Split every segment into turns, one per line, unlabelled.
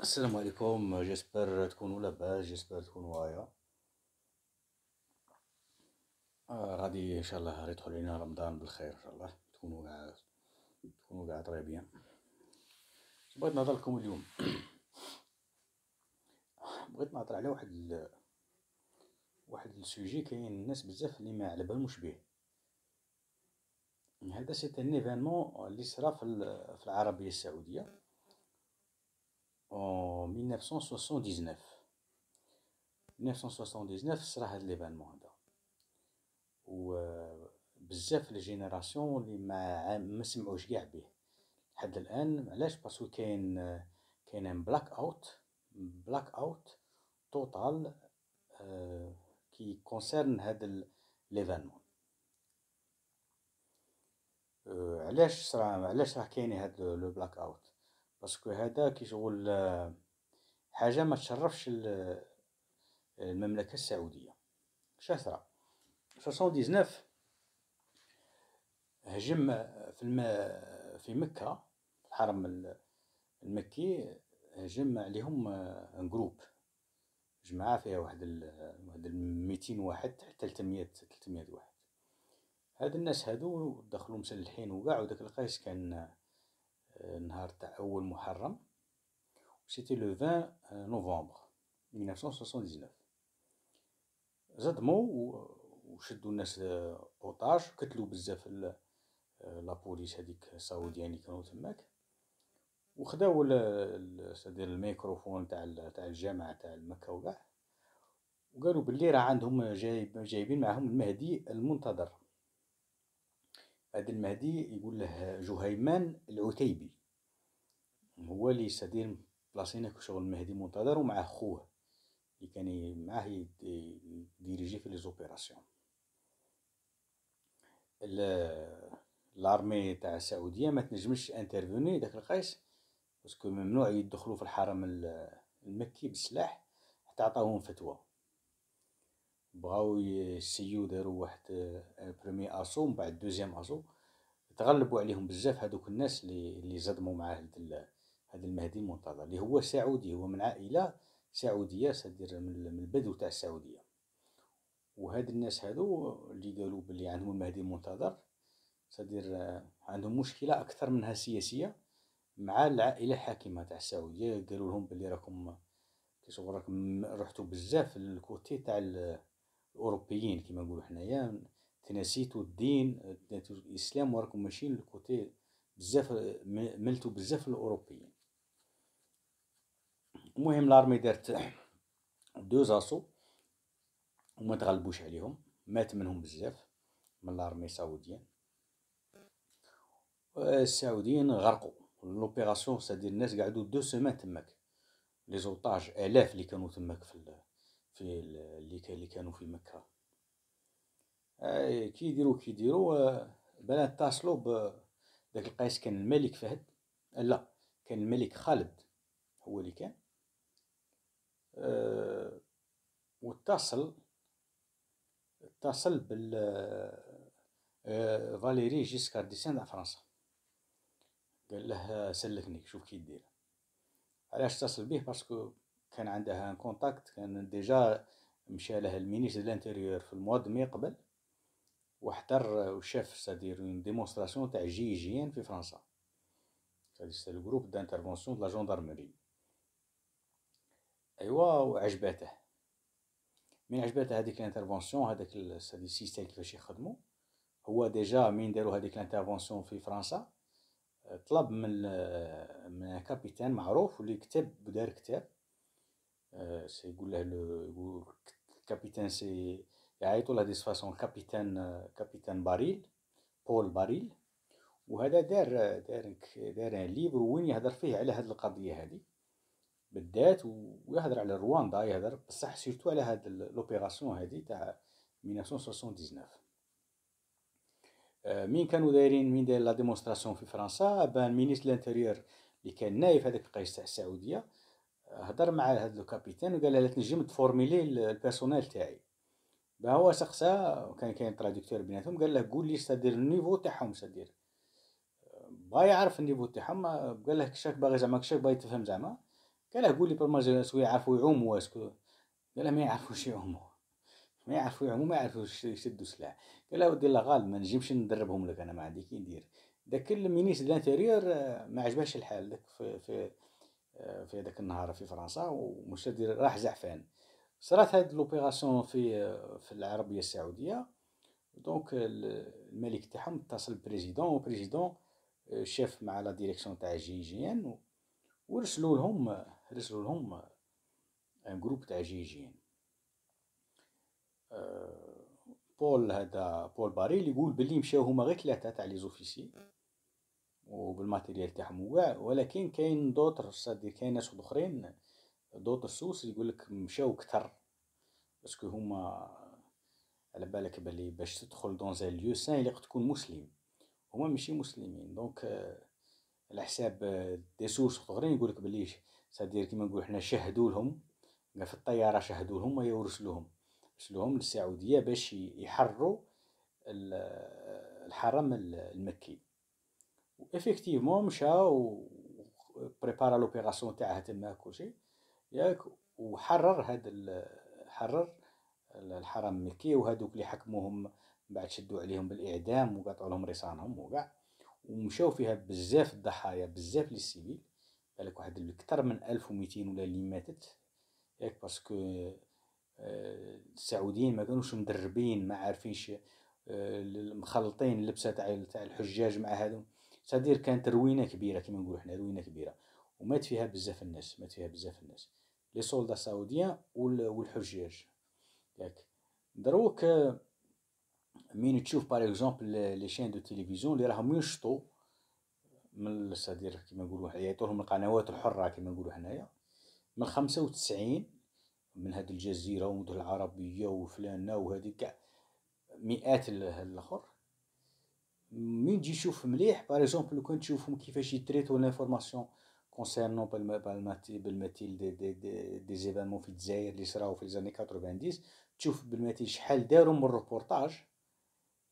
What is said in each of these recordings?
السلام عليكم. j'espère تكونوا لاباس j'espère تكونوا غايا آه غادي إن شاء الله يدخل علينا رمضان بالخير إن شاء الله. تكونوا قاع تكونوا قاع très bien بغيت نهضر لكم اليوم. بغيت نهضر على واحد ال... واحد ال sujet كاين الناس بزاف اللي ما على بالهمش به هذا c'est un événement اللي صرا في العربية السعودية. En 1979 1979 صرا هاد l'événement هذا و بزاف les générations اللي ما ما سمعوش كاع به لحد الان علاش parce que كاين كاين black-out black-out total qui concerne هاد l'événement علاش صرا علاش راه كاين هاد le black-out parce que هذا كي شغل حاجة ما تشرفش المملكة السعودية. شا صرا في soixante-dix-neuf هجم في الم... في مكة الحرم المكي هجم عليهم groupe. جماعة فيها واحد ال... واحد ميتين واحد حتى تلتمية تلتمية واحد. هاد الناس هادو دخلوا مسلحين وقاع وداك القيس كان نهار تاع أول محرم. سيتي لو 20 نوفمبر 1979 زدمو وشدو الناس اوطاج وكتلو بزاف لابوليس هاديك السعودية اللي كانو تماك وخداو سادير الميكروفون تاع تاع الجامعة تاع مكة وقاع وقالوا بلي راه عندهم جايب جايبين معاهم المهدي المنتظر هذا المهدي يقول له جهيمان العتيبي هو اللي c'est-à-dire بلاصينا شغل المهدي منتظر ومع خوه اللي كان معاه ي diriger في les opérations l'armée تاع السعودية ما تنجمش intervenir داك القيس parce que ممنوع يدخلوا في الحرم المكي بالسلاح حتى عطاوهم فتوى. بغاو يسيو داروا واحد برومي اسو من بعد دوزيام اسو تغلبوا عليهم بزاف هذوك الناس اللي اللي زدموا مع هاد المهدي المنتظر اللي هو سعودي هو من عائلة سعودية سدير من البدو تاع السعودية. وهاد الناس هادو اللي قالوا بلي عندهم المهدي المنتظر سدير عندهم مشكلة أكثر منها سياسية مع العائلة الحاكمة تاع السعودية. قالوا لهم بلي راكم كي راكم رحتوا بزاف ال côté تاع الأوروبيين كيما نقولوا حنايا. تنسيتو الدين الإسلام وراكم ماشيين لل côté بزاف ملتو بزاف الأوروبيين. المهم l'armée دارت deux assauts وما تغلبوش عليهم. مات منهم بزاف من l'armée السعوديين السعوديين غرقوا. l'opération c'est-à-dire الناس قعدوا deux semaines تماك. les otages آلاف اللي كانوا تماك في في اللي كانوا في مكة. كي يديروا كي يديروا بلا اتصلوا بداك القيس كان الملك فهد. لا كان الملك خالد هو اللي كان. واتصل اتصل بال أه فاليري جيسكار ديسان فرنسا. قال له سلكني شوف كي دير علاش اتصل به parce que كان عندها un contact كان déjà مشى له ال ministre ال intérieur في ال mois de mai قبل وحضر وشاف c'est-à-dire une démonstration تاع GIGN في فرنسا. c'est-à-dire c'est groupe d'intervention de la gendarmerie ايوا وعجباته من عجباته هذيك ال intervention هذاك c'est-à-dire ال système كيفاش يخدمو. هو déjà من دارو هذيك ال intervention في فرنسا طلب من من capitaine معروف واللي كتب دار كتاب. c'est يقول له capitaine c'est يعيطوا له de façon capitaine capitaine باريل بول باريل. وهذا دار دار دار livre وين يهضر فيه على هذه القضية هذه بالذات ويهضر على رواندا يهضر بصح سيرتو على هاد l'opération هذه تاع 1979 مين كانوا دايرين مين داير la démonstration في فرنسا؟ بان ministre de l'Intérieur اللي كان نايف هذاك القيس تاع السعودية هضر مع هذا le capitaine وقال له تنجم تفورميلي ال personnel تاعي. هو سقسا كان كاين traducteur بيناتهم قال له قول لي c'est-à-dire ال niveau تاعهم c'est-à-dire باه يعرف ال niveau تاعهم قال له كشاك باغي زعما كشاك باغي تفهم زعما. قال له لي palmes سوي يعرفوا يعوموا est-ce que قال له ما يعرفوش يعوموا. ما يعرفوا يعوموا ما يعرفوش يشدوا سلاح. قال له ودي الله غالب ما نجمش ندربهم لك أنا ما عندي كي ندير. داك ال ministre d'Intérieur ما عجبهاش الحال. داك في في في هذاك النهار في فرنسا ومش راح زعفان صرات هاد l'opération في في العربية السعودية. donc الملك تاعهم اتصل بال président وال président شاف مع la direction تاع GIGN ورسلوا لهم رسلوا لهم un groupe تاع GIGN بول هذا بول باريل يقول بلي مشاو هما غير ثلاثة تاع les officiers وبال matériel تاعهم. وكاع ولكن كاين d'autres c'est-à-dire كاين ناس أخرين d'autres sources يقول لك مشاو كثر. parce que هما على بالك بلي باش تدخل dans un lieu saint يليق تكون مسلم. هما ماشي مسلمين. donc على حساب des sources اخرين يقول لك بلي c'est-à-dire كيما نقول حنا شهدوا لهم في الطيارة شهدوا لهم وهي ورسلوهم رسلوهم للسعودية باش يحرروا الحرم المكي. effectivement مشى بريبارا l'opération تاعها تما كلشي ياك وحرر هاد حرر الحرم المكي وهادوك اللي حكموهم بعد شدوا عليهم بالإعدام وقطعوا لهم ريسانهم وكاع ومشاو فيها بزاف الضحايا بزاف les civils. بالك واحد أكثر من 1200 ولا اللي ماتت. ياك parce que آه، السعوديين ما كانوش مدربين ما عارفينش آه، مخلطين اللبسة تاع تاع الحجاج مع هادو. c'est-à-dire كانت روينة كبيرة كيما نقولوا حنا روينة كبيرة. ومات فيها بزاف الناس مات فيها بزاف الناس. les soldats سعوديين والحجاج. ياك. دروك مين تشوف par exemple les chaînes de télévision اللي راهم ينشطوا من c'est-à-dire كيما نقولوا يعيطولهم القنوات الحرة كيما نقولوا حنايا من خمسة وتسعين من هاد الجزيرة ومن العربية وفلانة وهادي قاع مئات الآخر. مين تجي تشوف مليح؟ par exemple لو كان تشوفهم كيفاش يتريتو l'information concernant بالماتيل des des des des événements في الجزائر اللي صراو في les années 90 تشوف بالماتيل شحال داروا من الروبورتاج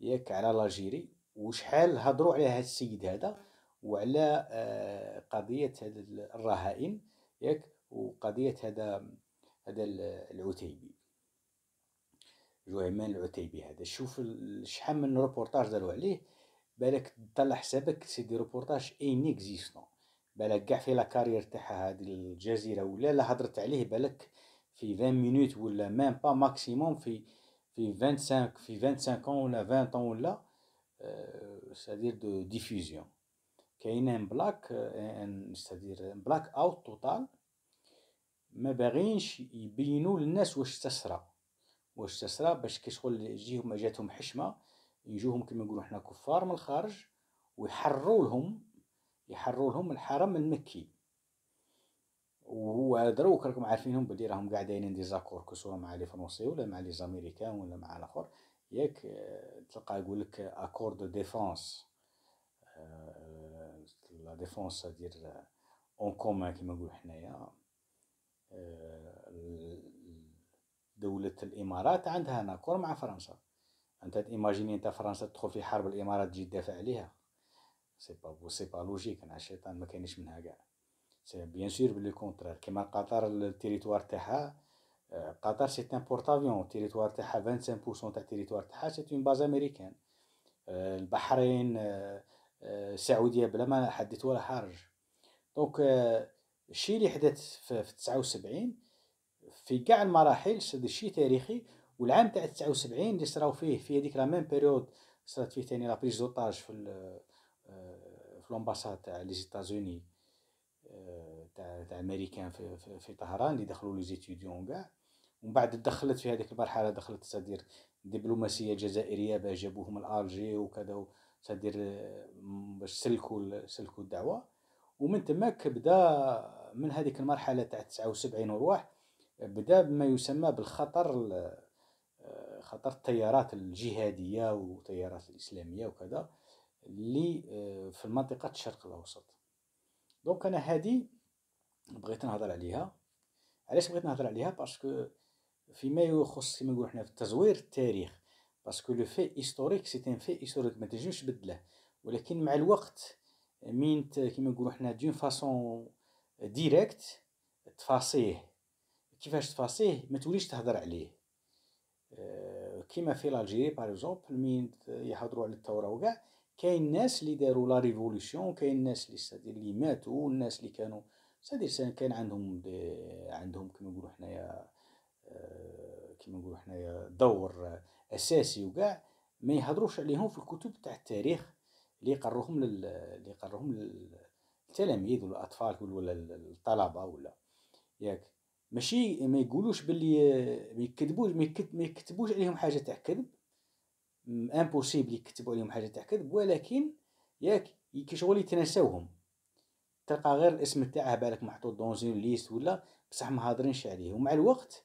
ياك على l'Algérie وشحال هضروا على هاد السيد هذا وعلى آه، قضية هذا الرهائن ياك وقضية هذا هذا العتيبي. جهيمان العتيبي هذا. شوف شحال من روبورتاج داروا عليه. بالك طلع حسابك c'est des reportages inexistants بالك كاع في la carrière تاعها هذه الجزيرة ولا لا هضرت عليه بالك في 20 minutes ولا même pas maximum في في 25 في 25 ولا 20 ولا c'est-à-dire de diffusion كاين un black un c'est-à-dire black-out total ما باغينش يبينوا للناس واش تسرى واش تسرى باش كي شغل يجيهم جاتهم حشمة يجوهم كما نقولوا حنا كفار من الخارج ويحرروا لهم يحرروا لهم الحرم المكي. وهو دروك راكم عارفينهم بلي راهم قاع دايرين des accords كسوا مع les Français ولا مع les Américains ولا مع الآخر. ياك تلقى يقول لك accord de défense la défense دير en commun كيما نقولوا حنايا. دولة الإمارات عندها un accord مع فرنسا. أنت imagine أنت فرنسا تدخل في حرب الإمارات تجي تدافع عليها. c'est pas c'est pas logique أنا الشيطان ما كاينش منها كاع. c'est bien sûr بلي contraire كيما قطر ال territoire تاعها قطر c'est un porte-avions ال territoire تاعها 25% تاع التيريتوار تاعها c'est une base américaine البحرين السعوديه بلا ما حدث ولا حرج donc الشيء اللي حدث في, في 79 في كاع المراحل الشيء تاريخي والعام تاع 79 اللي صراو فيه في هذيك la même période صرات فيه ثاني la prise d'otages في في l'ambassade تاع les États-Unis تاع تاع américaine في, في, في طهران اللي دخلوا les étudiants كاع. ومن بعد دخلت في هذيك المرحلة دخلت c'est-à-dire دبلوماسية جزائرية باش جابوهم الالجي وكذا c'est-à-dire آه، باش سلكوا سلكوا الدعوة. ومن تماك بدا من هذيك المرحلة تاع 79 ورواح بدا بما يسمى بالخطر خطر التيارات الجهادية والتيارات الإسلامية وكذا اللي آه، في المنطقة الشرق الأوسط. donc أنا هذه بغيت نهضر عليها. علاش بغيت نهضر عليها؟ parce que فيما يخص كما نقولوا حنا في تزوير التاريخ. parce que le fait historique c'est un fait historique ما تنجمش تبدله. ولكن مع الوقت مين كيما نقولوا حنا d'une façon directe تفاصيه. كيفاش تفاصيه؟ ما توليش تهضر عليه. كيما في l'Algérie par exemple مين يهضروا على الثوره وكاع. كاين ناس اللي داروا la révolution كاين الناس اللي اللي ماتوا الناس اللي كانوا سادير كان عندهم عندهم كما نقولوا حنايا كما نقولوا حنايا دور أساسي وكاع ما يهضروش عليهم في الكتب تاع التاريخ اللي يقروهم لل اللي يقروهم للتلاميذ ولا ولا الطلبة ولا ياك. ماشي ما يقولوش باللي ما ما يكتبوش عليهم حاجة تاع كذب. امبوسيبل يكتبوا عليهم حاجة تاع كذب ولكن ياك كي شغل يتناساوهم تلقى غير الاسم تاعه بالك محطوط dans une liste ولا بصح ما هادرينش عليه. ومع الوقت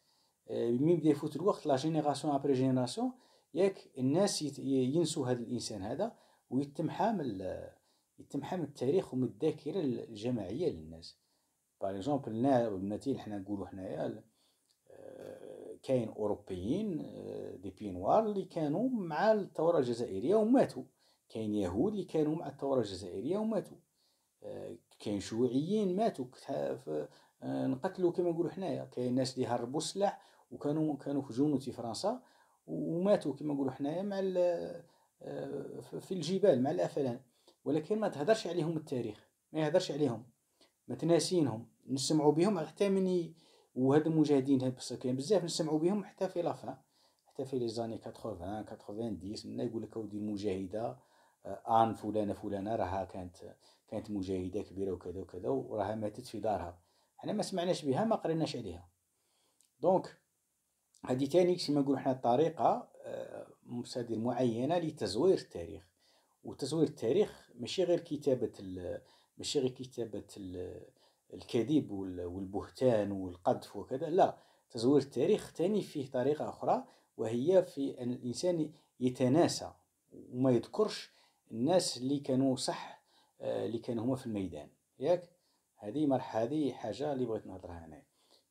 آه، mais بدا يفوت الوقت la génération après génération ياك الناس ينسوا هذا الإنسان هذا ويتمحى من يتمحى من التاريخ ومن الذاكرة الجماعية للناس. par exemple النتيجة حنا نقولوا حنايا آه، كاين أوروبيين آه، des pieds-noirs اللي كانوا مع الثورة الجزائرية وماتوا. كاين يهود اللي كانوا مع الثورة الجزائرية وماتوا. آه، كاين شيوعيين ماتوا. نقتلوا كما نقولوا حنايا. كاين ناس اللي هربوا السلاح وكانوا كانوا في جنود في فرنسا وماتوا كما نقولوا حنايا مع في الجبال مع الافلان ولكن ما تهدرش عليهم التاريخ ما يهدرش عليهم ما تناسينهم. نسمعوا بهم حتى من وهاد المجاهدين بصح كاين بزاف نسمعوا بهم حتى في لافان حتى في لي زاني 80 90 من يقول لك أودي المجاهدة آه، آن فلانة فلانة راها كانت كانت مجاهدة كبيرة وكذا وكذا وراها ماتت في دارها. حنا ما سمعناش بها ما قريناش عليها. دونك هذه تاني كما نقولوا حنا طريقه مصادر معينة لتزوير التاريخ. وتزوير التاريخ ماشي غير كتابة ماشي غير كتابة الكذب والبهتان والقذف وكذا لا تزوير التاريخ تاني فيه طريقة أخرى وهي في أن الإنسان يتناسى وما يذكرش الناس اللي كانوا صح آه، اللي كانوا هما في الميدان. ياك؟ هذه مرحلة هذه حاجة اللي بغيت نهضرها هنا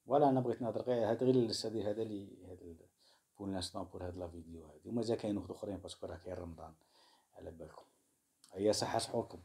ولا أنا بغيت نهضر غير هذا غير c'est-à-dire هذا اللي هذا pour l'instant pour هاد la vidéo هذه ومازال كاين وحد أخرين parce que راه كاين رمضان. على بالكم. هيا صحة صحوركم